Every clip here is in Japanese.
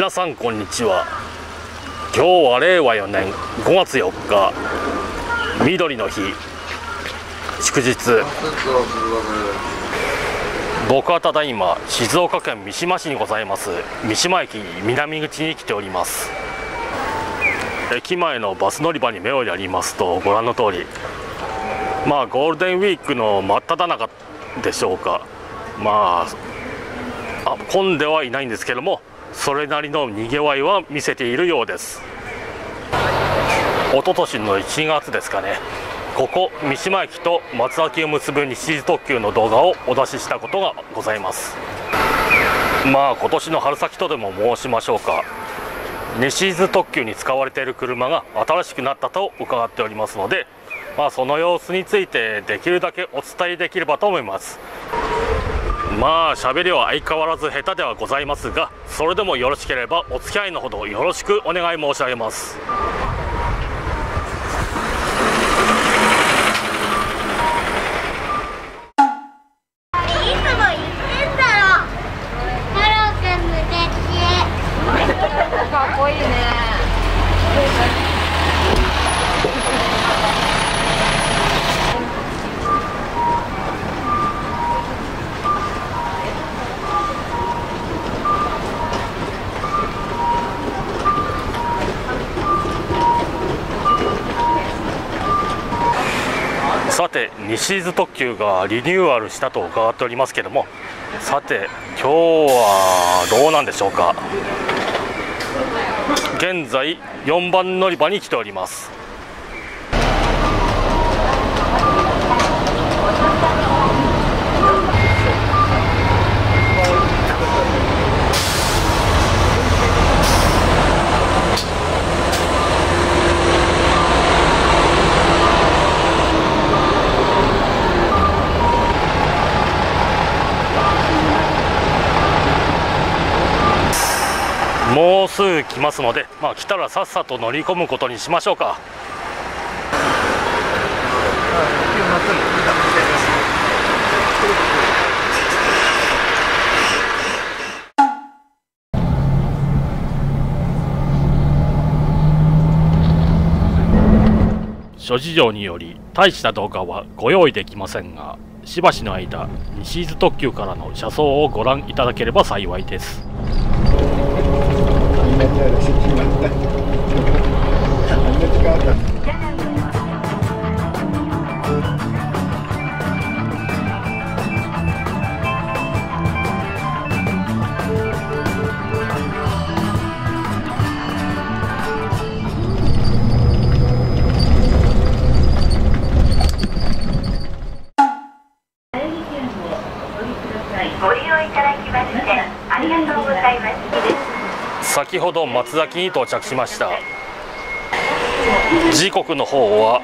皆さんこんにちは。今日は令和4年5月4日緑の日。祝日。僕はただいま静岡県三島市にございます。三島駅南口に来ております。駅前のバス乗り場に目をやりますとご覧の通り。まあゴールデンウィークの真っ只中でしょうか。まああ混んではいないんですけどもそれなりのにぎわいは見せているようです。一昨年の1月ですかね。ここ三島駅と松崎を結ぶ西伊豆特急の動画をお出ししたことがございます。まあ今年の春先とでも申しましょうか。西伊豆特急に使われている車が新しくなったと伺っておりますので、まあ、その様子についてできるだけお伝えできればと思います。まあ喋りは相変わらず下手ではございますがそれでもよろしければお付き合いのほどよろしくお願い申し上げます。いつも言ってんだろ。太郎くん無敵かっこいいね。さて西伊豆特急がリニューアルしたと伺っておりますけどもさて今日はどうなんでしょうか。現在4番乗り場に来ておりますもうすぐ来ますので、まあ、来たらさっさと乗り込むことにしましょうか。諸事情により大した動画はご用意できませんがしばしの間西伊豆特急からの車窓をご覧いただければ幸いです。ご利用いただきましてありがとうございます。先ほど松崎に到着しました。時刻の方は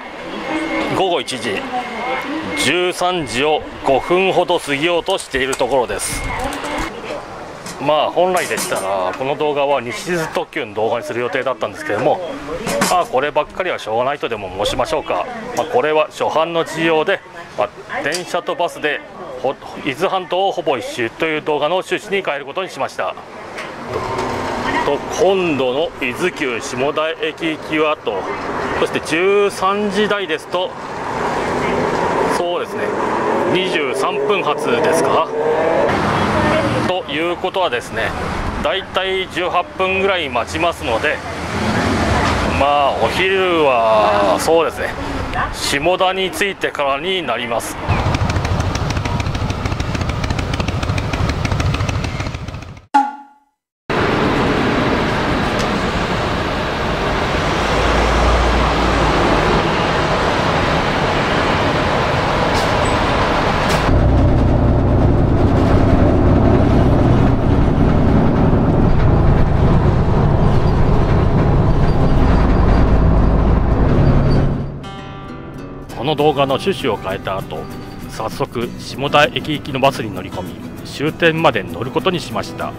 午後1時。13時を5分ほど過ぎようとしているところです。まあ本来でしたらこの動画は西伊豆特急の動画にする予定だったんですけどもまあこればっかりはしょうがないとでも申しましょうか、まあ、これは初版の事業で、まあ電車とバスで伊豆半島をほぼ一周という動画の趣旨に変えることにしました。と今度の伊豆急下田駅行きはと。そして13時台ですとそうですね23分発ですか。ということはですねだいたい18分ぐらい待ちますのでまあお昼はそうですね下田に着いてからになります。動画の趣旨を変えた後早速下田駅行きのバスに乗り込み終点まで乗ることにしました。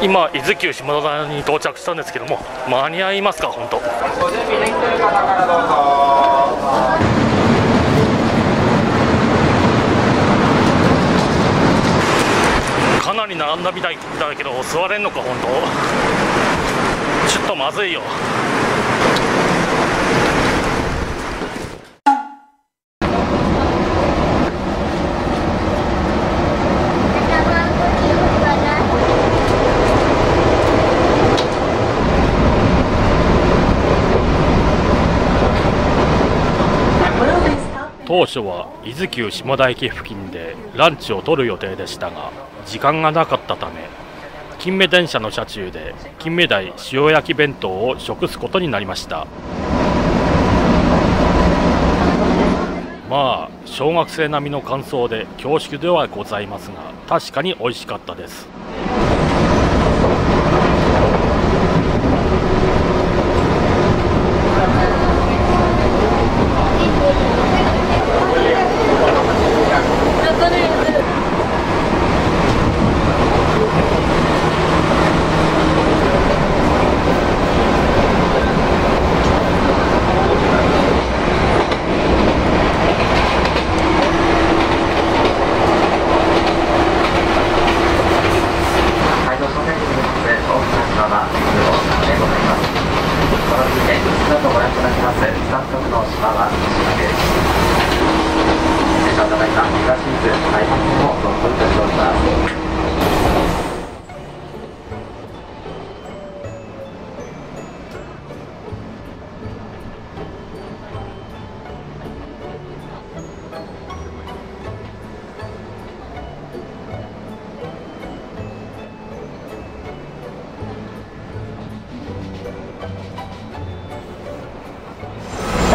今伊豆急下田に到着したんですけども間に合いますか本当ご準備できてる方からどうぞ。に並んだみたいだけど座れんのか本当。ちょっとまずいよ。当初は伊豆急下田駅付近でランチを取る予定でしたが時間がなかったため金目電車の車中で金目鯛塩焼き弁当を食すことになりました。まあ小学生並みの感想で恐縮ではございますが確かに美味しかったです。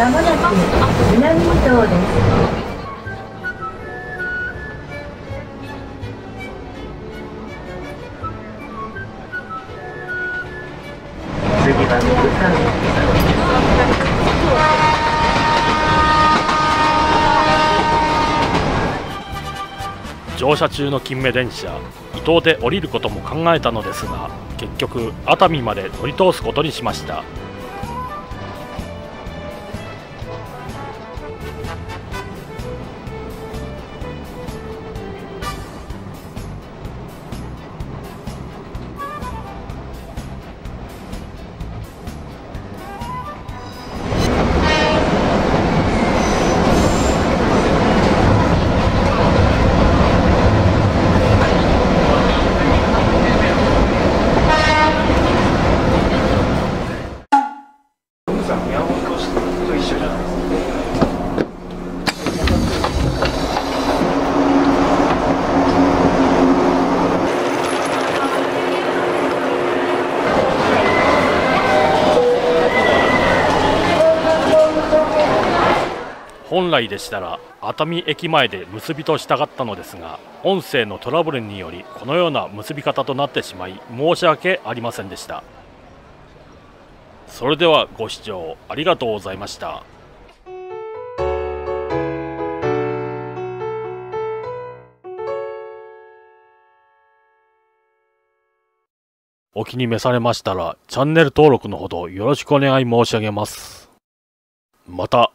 まもなく南伊東です。乗車中の金目電車。伊東で降りることも考えたのですが結局熱海まで乗り通すことにしました。本来でしたら熱海駅前で結びとしたかったのですが音声のトラブルによりこのような結び方となってしまい申し訳ありませんでした。それではご視聴ありがとうございました。お気に召されましたらチャンネル登録のほどよろしくお願い申し上げます。また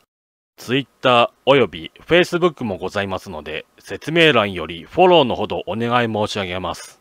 Twitter および Facebook もございますので、説明欄よりフォローのほどお願い申し上げます。